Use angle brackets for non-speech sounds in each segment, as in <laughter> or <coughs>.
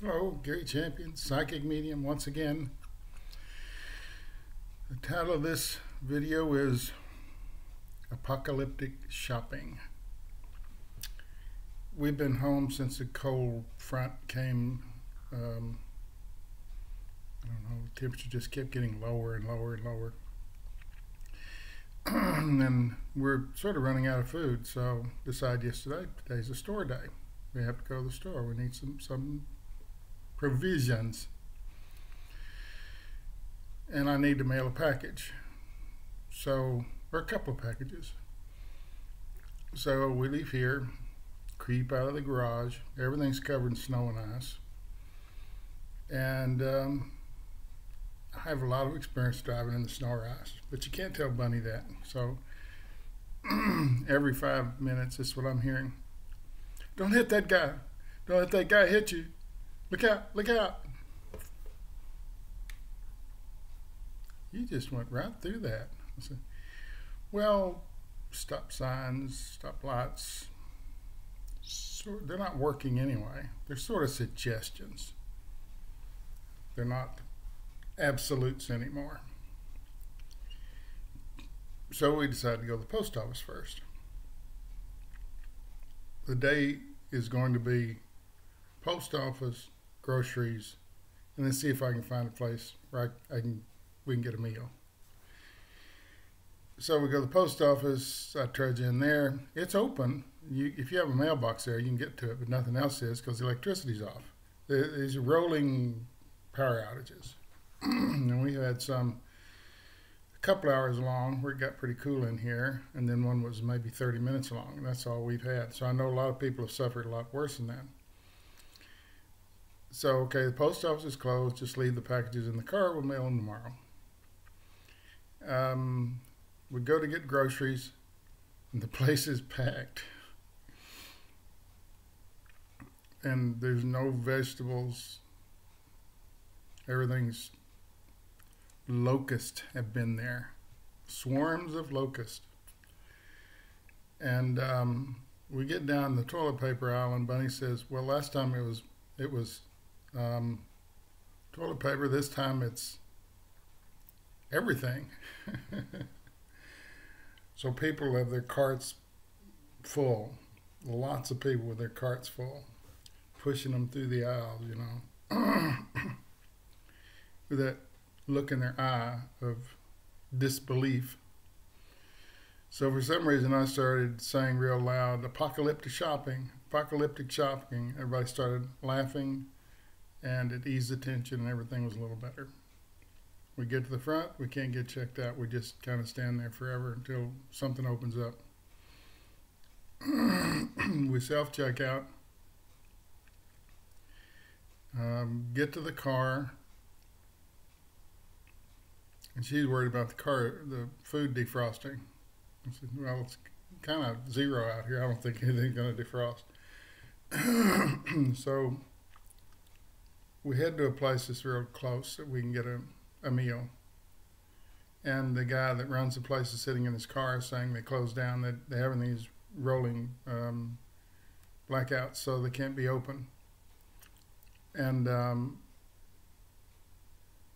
Hello, Gary Champion, Psychic Medium, once again. The title of this video is Apocalyptic Shopping. We've been home since the cold front came. Um, I don't know, the temperature just kept getting lower and lower and lower. <clears throat> and we're sort of running out of food, so decided yesterday, today's a store day. We have to go to the store. We need some, some provisions. And I need to mail a package. So, or a couple of packages. So we leave here, creep out of the garage. Everything's covered in snow and ice. And um, I have a lot of experience driving in the snow or ice, but you can't tell Bunny that. So <clears throat> every five minutes, that's what I'm hearing. Don't hit that guy. Don't let that guy hit you. Look out, look out. You just went right through that. Well, stop signs, stop lights, so they're not working anyway. They're sort of suggestions. They're not absolutes anymore. So we decided to go to the post office first. The day is going to be post office, groceries, and then see if I can find a place where I, I can we can get a meal. So we go to the post office. I trudge in there. It's open. You, if you have a mailbox there, you can get to it, but nothing else is because the electricity's off. These rolling power outages, <clears throat> and we had some a couple hours long where it got pretty cool in here, and then one was maybe 30 minutes long, and that's all we've had. So I know a lot of people have suffered a lot worse than that. So, okay, the post office is closed. Just leave the packages in the car. We'll mail them tomorrow. Um, we go to get groceries, and the <laughs> place is packed. And there's no vegetables. Everything's locust have been there, swarms of locust. And um, we get down the toilet paper aisle, and Bunny says, "Well, last time it was it was um, toilet paper. This time it's everything. <laughs> so people have their carts full. Lots of people with their carts full, pushing them through the aisles, you know, <coughs> with that look in their eye of disbelief. So for some reason, I started saying real loud, "Apocalyptic shopping, apocalyptic shopping." Everybody started laughing and it eased the tension and everything was a little better. We get to the front, we can't get checked out. We just kind of stand there forever until something opens up. <clears throat> we self check out, um, get to the car, and she's worried about the car, the food defrosting. I said, well, it's kind of zero out here. I don't think anything's going to defrost. <clears throat> so we head to a place that's real close that we can get a, a meal. And the guy that runs the place is sitting in his car saying they closed down, that they're having these rolling um, blackouts, so they can't be open. And um,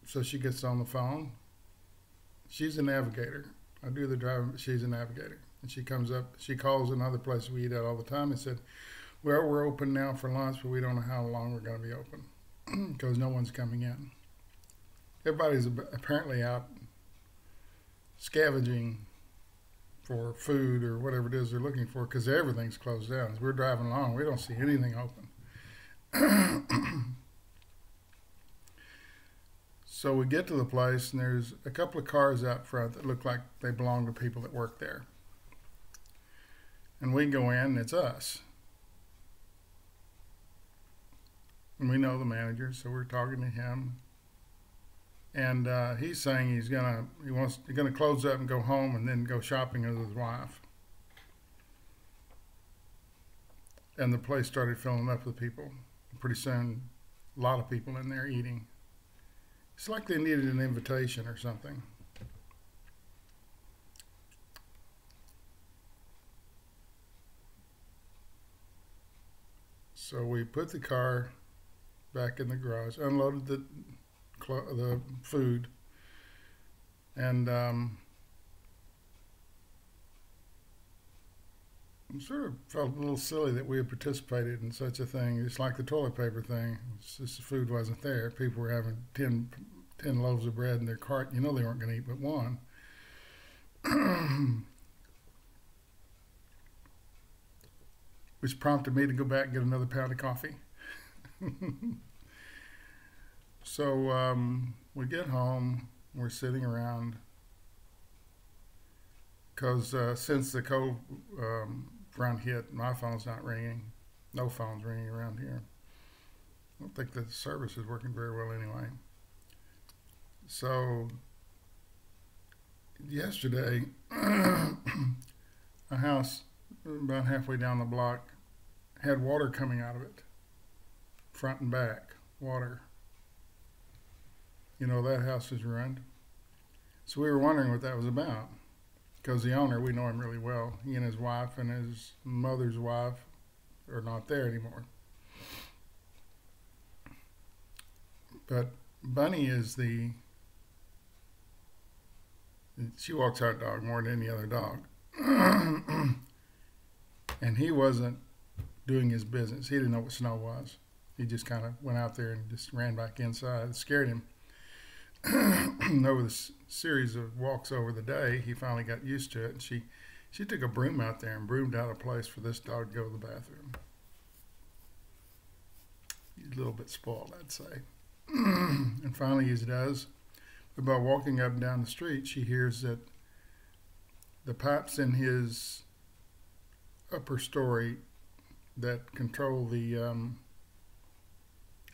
so she gets on the phone. She's a navigator. I do the driving, but she's a navigator. And she comes up, she calls another place we eat at all the time and said, Well, we're open now for lunch, but we don't know how long we're going to be open <clears throat> because no one's coming in. Everybody's apparently out scavenging for food or whatever it is they're looking for because everything's closed down. As we're driving along, we don't see anything open. <clears throat> so we get to the place, and there's a couple of cars out front that look like they belong to people that work there. And we go in, and it's us. And we know the manager, so we're talking to him. And uh, he's saying he's gonna he wants he's gonna close up and go home and then go shopping with his wife. And the place started filling up with people. Pretty soon, a lot of people in there eating. It's like they needed an invitation or something. So we put the car back in the garage, unloaded the the food, and um, sort of felt a little silly that we had participated in such a thing. It's like the toilet paper thing. It's just the food wasn't there. People were having 10, 10 loaves of bread in their cart. You know they weren't going to eat but one. <clears throat> Which prompted me to go back and get another pound of coffee. <laughs> so um, we get home. We're sitting around because uh, since the cold um, hit, my phone's not ringing. No phone's ringing around here. I don't think the service is working very well anyway. So yesterday, <coughs> a house about halfway down the block had water coming out of it, front and back, water. You know, that house is ruined. So we were wondering what that was about because the owner, we know him really well. He and his wife and his mother's wife are not there anymore. But Bunny is the she walks our dog more than any other dog. <clears throat> and he wasn't doing his business. He didn't know what snow was. He just kind of went out there and just ran back inside. It scared him. <clears throat> over the series of walks over the day, he finally got used to it. And she, she took a broom out there and broomed out a place for this dog to go to the bathroom. He's a little bit spoiled, I'd say. <clears throat> and finally, as he does, about walking up and down the street, she hears that the pipes in his upper story that control the um,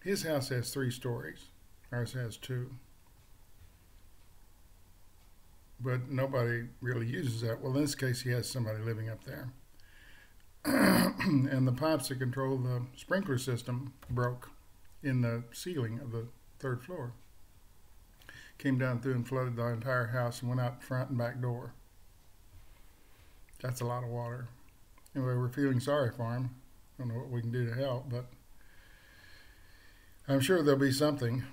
his house has three stories ours has two but nobody really uses that. Well, in this case, he has somebody living up there. <clears throat> and the pipes that control the sprinkler system broke in the ceiling of the third floor. Came down through and flooded the entire house and went out front and back door. That's a lot of water. Anyway, we're feeling sorry for him. I don't know what we can do to help, but I'm sure there'll be something.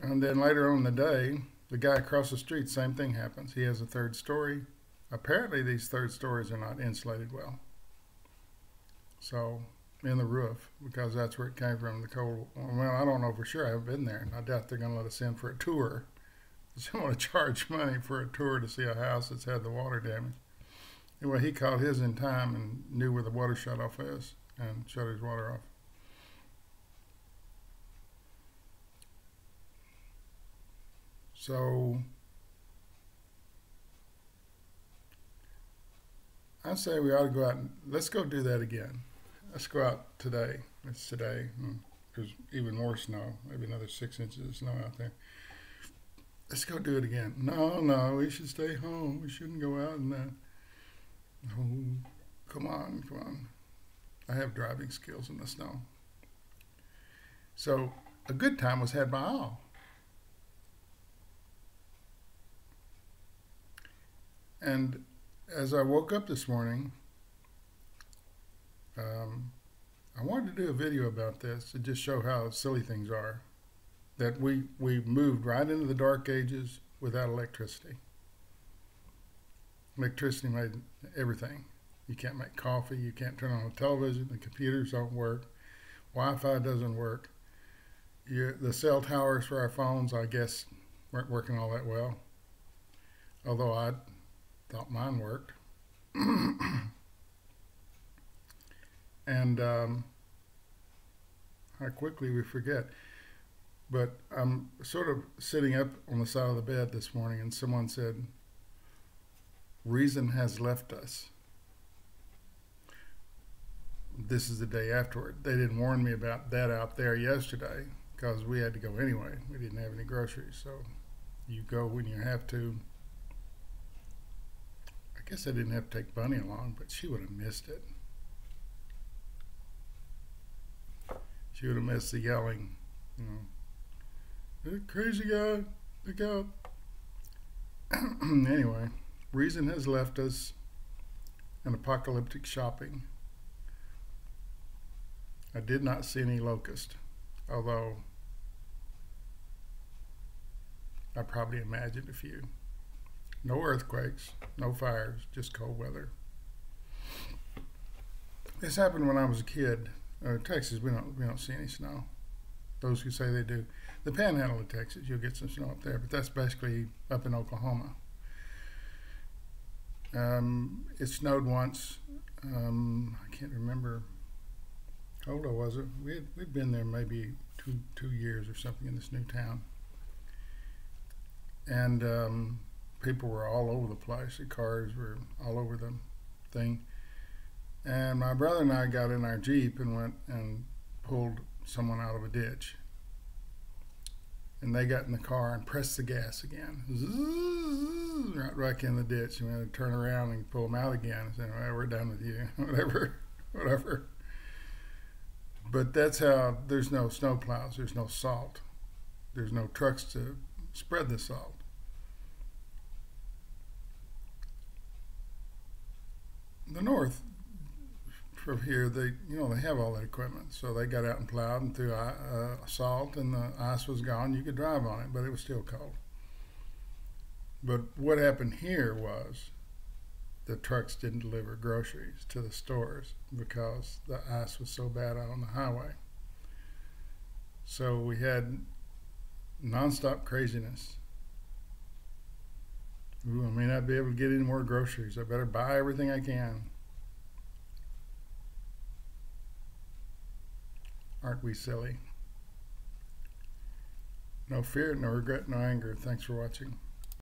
And then later on in the day, the guy across the street, same thing happens. He has a third story. Apparently, these third stories are not insulated well. So, in the roof, because that's where it came from, the cold. Well, I don't know for sure. I haven't been there. I doubt they're going to let us in for a tour. <laughs> They want to charge money for a tour to see a house that's had the water damage. Anyway, he called his in time and knew where the water shut off is and shut his water off. So I say we ought to go out and let's go do that again. Let's go out today. It's today. Hmm, There's even more snow, maybe another six inches of snow out there. Let's go do it again. No, no, we should stay home. We shouldn't go out and uh, that. Oh, come on, come on. I have driving skills in the snow. So a good time was had by all. And as I woke up this morning, um, I wanted to do a video about this to just show how silly things are. That we, we moved right into the dark ages without electricity. Electricity made everything. You can't make coffee, you can't turn on a television, the computers don't work, Wi Fi doesn't work. You, the cell towers for our phones, I guess, weren't working all that well. Although I Thought mine worked. and um, how quickly we forget. But I'm sort of sitting up on the side of the bed this morning, and someone said, Reason has left us. This is the day afterward. They didn't warn me about that out there yesterday because we had to go anyway. We didn't have any groceries. So you go when you have to guess I didn't have to take Bunny along, but she would have missed it. She would have missed the yelling, you know. Crazy guy, look out. <clears throat> anyway, reason has left us in apocalyptic shopping. I did not see any locust, although I probably imagined a few. No earthquakes, no fires, just cold weather. This happened when I was a kid. Uh, Texas, we don't we don't see any snow. Those who say they do, the Panhandle of Texas, you'll get some snow up there, but that's basically up in Oklahoma. Um, it snowed once. Um, I can't remember how old I was. It we had, we'd been there maybe two two years or something in this new town, and um, people were all over the place. The cars were all over the thing. And my brother and I got in our Jeep and went and pulled someone out of a ditch. And they got in the car and pressed the gas again. Zzz, right back in the ditch. And we had to turn around and pull them out again and say, well, we're done with you. <laughs> whatever, whatever. But that's how there's no snow plows, there's no salt, there's no trucks to spread the salt. The north, from here, they you know they have all that equipment, so they got out and plowed and threw uh, salt, and the ice was gone. You could drive on it, but it was still cold. But what happened here was the trucks didn't deliver groceries to the stores because the ice was so bad out on the highway. So we had nonstop craziness. Ooh, I may not be able to get any more groceries. I better buy everything I can. Aren't we silly? No fear, no regret, no anger. Thanks for watching.